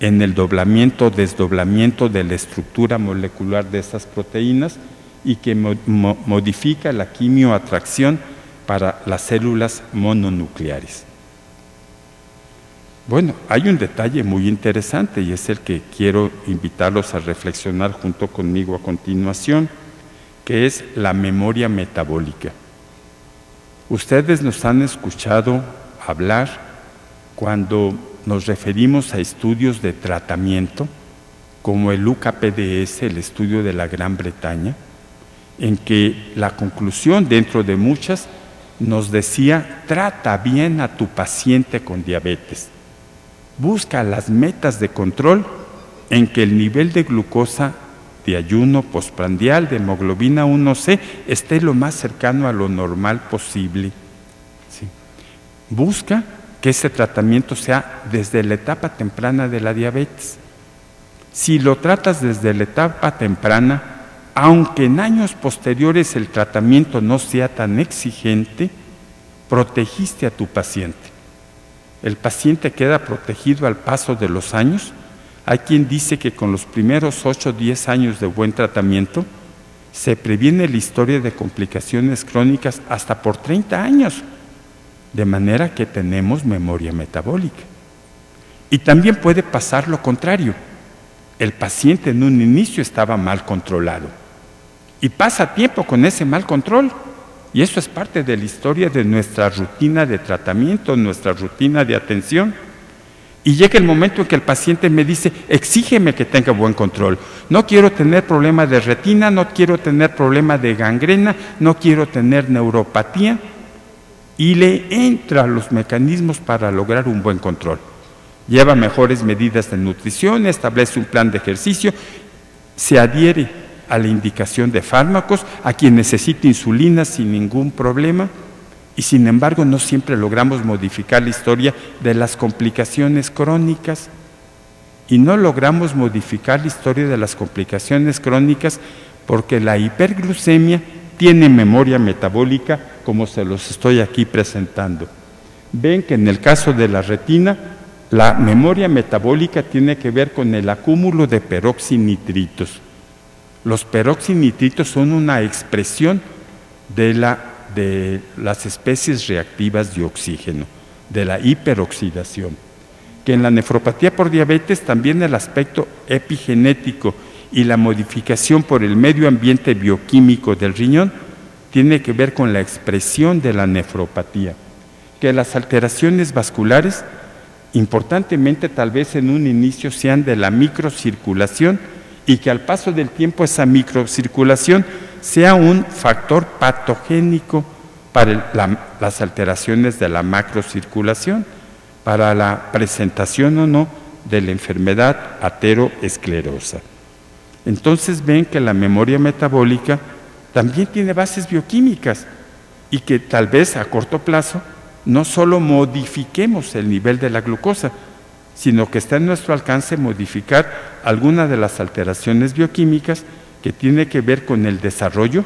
en el doblamiento o desdoblamiento de la estructura molecular de esas proteínas y que modifica la quimioatracción para las células mononucleares. Bueno, hay un detalle muy interesante y es el que quiero invitarlos a reflexionar junto conmigo a continuación, que es la memoria metabólica. Ustedes nos han escuchado hablar cuando nos referimos a estudios de tratamiento, como el UKPDS, el estudio de la Gran Bretaña, en que la conclusión dentro de muchas nos decía, trata bien a tu paciente con diabetes. Busca las metas de control en que el nivel de glucosa de ayuno postprandial de hemoglobina 1C esté lo más cercano a lo normal posible. Busca que ese tratamiento sea desde la etapa temprana de la diabetes. Si lo tratas desde la etapa temprana, aunque en años posteriores el tratamiento no sea tan exigente, protegiste a tu paciente. El paciente queda protegido al paso de los años. Hay quien dice que con los primeros 8 o 10 años de buen tratamiento se previene la historia de complicaciones crónicas hasta por 30 años, de manera que tenemos memoria metabólica. Y también puede pasar lo contrario. El paciente en un inicio estaba mal controlado y pasa tiempo con ese mal control. Y eso es parte de la historia de nuestra rutina de tratamiento, nuestra rutina de atención. Y llega el momento en que el paciente me dice, exígeme que tenga buen control. No quiero tener problema de retina, no quiero tener problema de gangrena, no quiero tener neuropatía. Y le entra los mecanismos para lograr un buen control. Lleva mejores medidas de nutrición, establece un plan de ejercicio, se adhiere a la indicación de fármacos, a quien necesita insulina sin ningún problema, y sin embargo no siempre logramos modificar la historia de las complicaciones crónicas y no logramos modificar la historia de las complicaciones crónicas porque la hiperglucemia tiene memoria metabólica como se los estoy aquí presentando. Ven que en el caso de la retina, la memoria metabólica tiene que ver con el acúmulo de peroxinitritos. Los peroxinitritos son una expresión de, las especies reactivas de oxígeno, de la hiperoxidación. Que en la nefropatía por diabetes también el aspecto epigenético y la modificación por el medio ambiente bioquímico del riñón tiene que ver con la expresión de la nefropatía. Que las alteraciones vasculares, importantemente tal vez en un inicio, sean de la microcirculación, y que al paso del tiempo esa microcirculación sea un factor patogénico para las alteraciones de la macrocirculación, para la presentación o no de la enfermedad ateroesclerosa. Entonces ven que la memoria metabólica también tiene bases bioquímicas y que tal vez a corto plazo no solo modifiquemos el nivel de la glucosa, sino que está en nuestro alcance modificar alguna de las alteraciones bioquímicas que tiene que ver con el desarrollo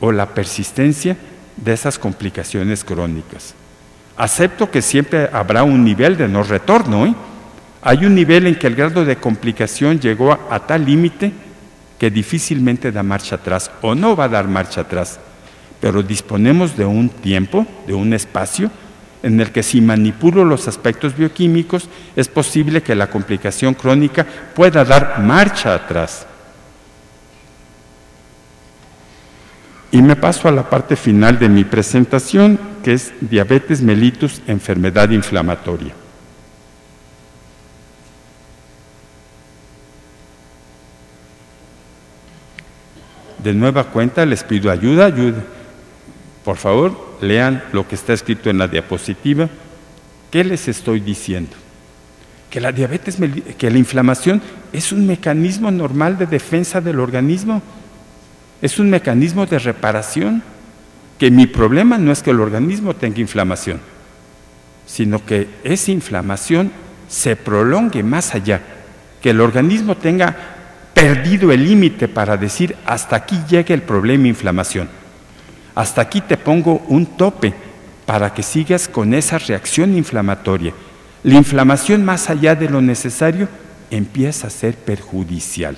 o la persistencia de esas complicaciones crónicas. Acepto que siempre habrá un nivel de no retorno. ¿eh? Hay un nivel en que el grado de complicación llegó a tal límite que difícilmente da marcha atrás o no va a dar marcha atrás, pero disponemos de un tiempo, de un espacio en el que si manipulo los aspectos bioquímicos es posible que la complicación crónica pueda dar marcha atrás. Y me paso a la parte final de mi presentación, que es diabetes mellitus, enfermedad inflamatoria. De nueva cuenta les pido ayuda, ayuda. Por favor, lean lo que está escrito en la diapositiva. ¿Qué les estoy diciendo? Que la diabetes, que la inflamación es un mecanismo normal de defensa del organismo, es un mecanismo de reparación, que mi problema no es que el organismo tenga inflamación, sino que esa inflamación se prolongue más allá, que el organismo tenga perdido el límite para decir hasta aquí llega el problema inflamación. Hasta aquí te pongo un tope para que sigas con esa reacción inflamatoria. la inflamación más allá de lo necesario empieza a ser perjudicial.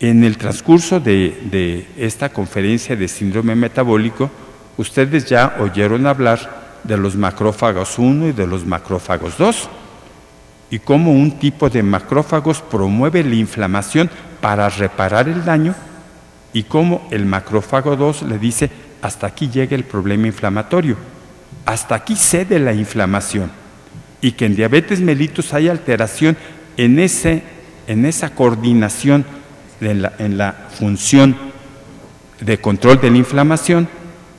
En el transcurso de, esta conferencia de síndrome metabólico, ustedes ya oyeron hablar de los macrófagos 1 y de los macrófagos 2 y cómo un tipo de macrófagos promueve la inflamación para reparar el daño y cómo el macrófago 2 le dice hasta aquí llega el problema inflamatorio, hasta aquí cede la inflamación y que en diabetes mellitus hay alteración en, ese, en esa coordinación en la, en la función de control de la inflamación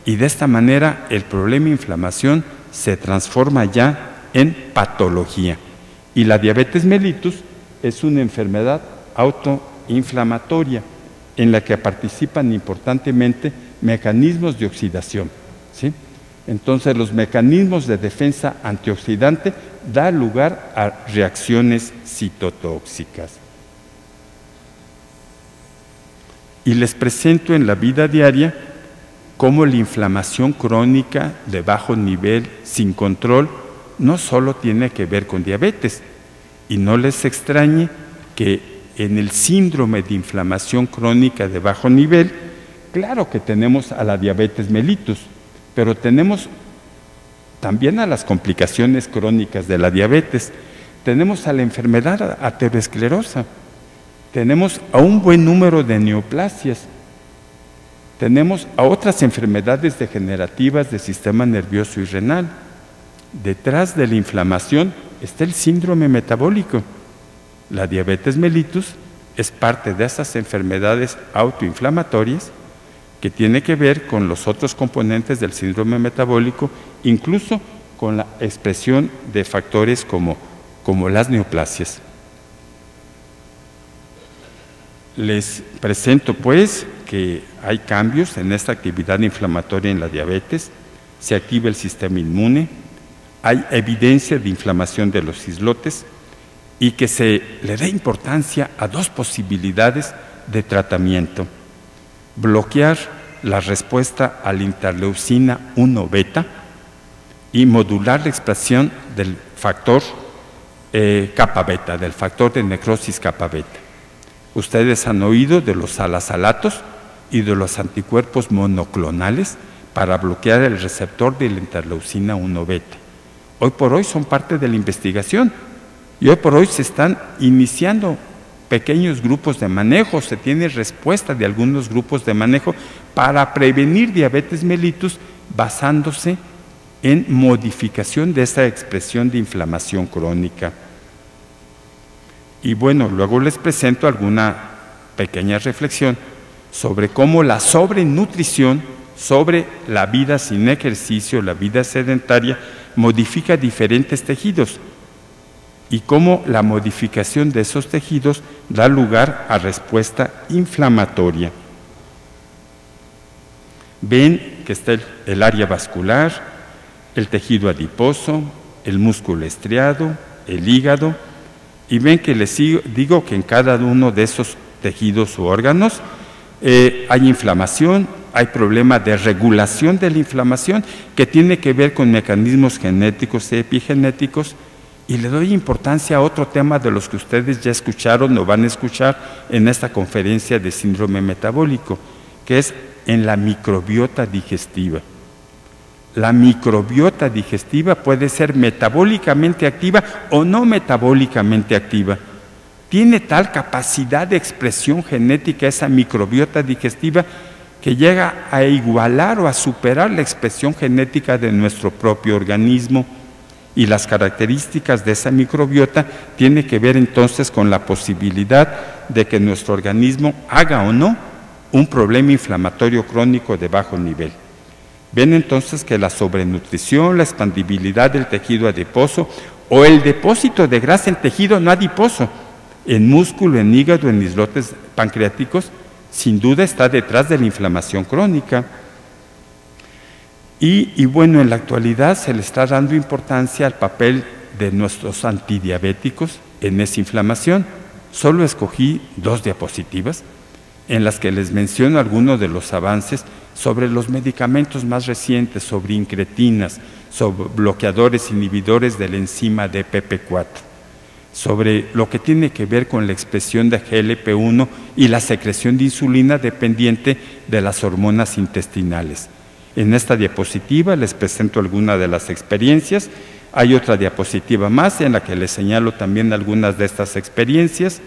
y de esta manera el problema inflamación se transforma ya en patología. Y la diabetes mellitus es una enfermedad autoinflamatoria en la que participan importantemente mecanismos de oxidación. ¿sí? Entonces los mecanismos de defensa antioxidante dan lugar a reacciones citotóxicas. Y les presento en la vida diaria cómo la inflamación crónica de bajo nivel sin control no solo tiene que ver con diabetes, y no les extrañe que en el síndrome de inflamación crónica de bajo nivel, claro que tenemos a la diabetes mellitus, pero tenemos también a las complicaciones crónicas de la diabetes, tenemos a la enfermedad aterosclerosa, tenemos a un buen número de neoplasias, tenemos a otras enfermedades degenerativas del sistema nervioso y renal. Detrás de la inflamación está el síndrome metabólico. La diabetes mellitus es parte de esas enfermedades autoinflamatorias que tiene que ver con los otros componentes del síndrome metabólico, incluso con la expresión de factores como, como las neoplasias. Les presento pues que hay cambios en esta actividad inflamatoria en la diabetes, se activa el sistema inmune, hay evidencia de inflamación de los islotes y que se le da importancia a dos posibilidades de tratamiento. Bloquear la respuesta a la interleucina 1 beta y modular la expresión del factor eh, kappa beta, del factor de necrosis kappa beta. Ustedes han oído de los salasalatos y de los anticuerpos monoclonales para bloquear el receptor de la interleucina 1 beta hoy por hoy son parte de la investigación y hoy por hoy se están iniciando pequeños grupos de manejo, se tiene respuesta de algunos grupos de manejo para prevenir diabetes mellitus basándose en modificación de esa expresión de inflamación crónica. Y bueno, luego les presento alguna pequeña reflexión sobre cómo la sobrenutrición, sobre la vida sin ejercicio, la vida sedentaria, modifica diferentes tejidos y cómo la modificación de esos tejidos da lugar a respuesta inflamatoria. Ven que está el, área vascular, el tejido adiposo, el músculo estriado, el hígado, y ven que les digo que en cada uno de esos tejidos u órganos eh, hay inflamación, hay problema de regulación de la inflamación que tiene que ver con mecanismos genéticos y epigenéticos. Y le doy importancia a otro tema de los que ustedes ya escucharon o van a escuchar en esta conferencia de síndrome metabólico, que es en la microbiota digestiva. La microbiota digestiva puede ser metabólicamente activa o no metabólicamente activa. Tiene tal capacidad de expresión genética esa microbiota digestiva que llega a igualar o a superar la expresión genética de nuestro propio organismo y las características de esa microbiota tiene que ver entonces con la posibilidad de que nuestro organismo haga o no un problema inflamatorio crónico de bajo nivel. Ven entonces que la sobrenutrición, la expandibilidad del tejido adiposo o el depósito de grasa en tejido no adiposo, en músculo, en hígado, en islotes pancreáticos, sin duda está detrás de la inflamación crónica. Y, bueno, en la actualidad se le está dando importancia al papel de nuestros antidiabéticos en esa inflamación. Solo escogí dos diapositivas en las que les menciono algunos de los avances sobre los medicamentos más recientes, sobre incretinas, sobre bloqueadores inhibidores de la enzima DPP4, sobre lo que tiene que ver con la expresión de GLP1 y la secreción de insulina dependiente de las hormonas intestinales. En esta diapositiva les presento algunas de las experiencias. Hay otra diapositiva más en la que les señalo también algunas de estas experiencias.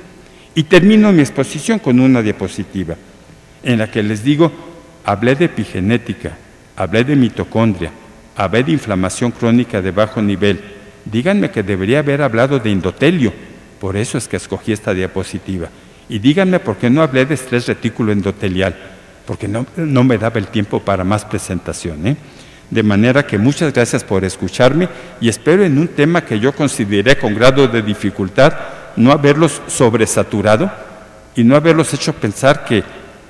Y termino mi exposición con una diapositiva en la que les digo, hablé de epigenética, hablé de mitocondria, hablé de inflamación crónica de bajo nivel. Díganme que debería haber hablado de endotelio, por eso es que escogí esta diapositiva. Y díganme por qué no hablé de estrés retículo endotelial, porque no, no me daba el tiempo para más presentación. ¿eh? De manera que muchas gracias por escucharme y espero en un tema que yo consideré con grado de dificultad no haberlos sobresaturado y no haberlos hecho pensar que,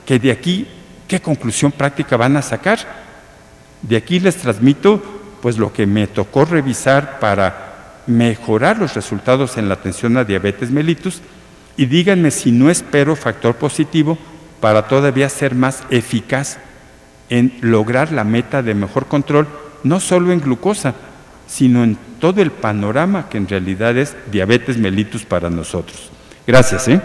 que de aquí, ¿qué conclusión práctica van a sacar? De aquí les transmito pues lo que me tocó revisar para mejorar los resultados en la atención a diabetes mellitus y díganme si no espero factor positivo para todavía ser más eficaz en lograr la meta de mejor control, no solo en glucosa, sino en todo el panorama que en realidad es diabetes mellitus para nosotros. Gracias. ¿eh?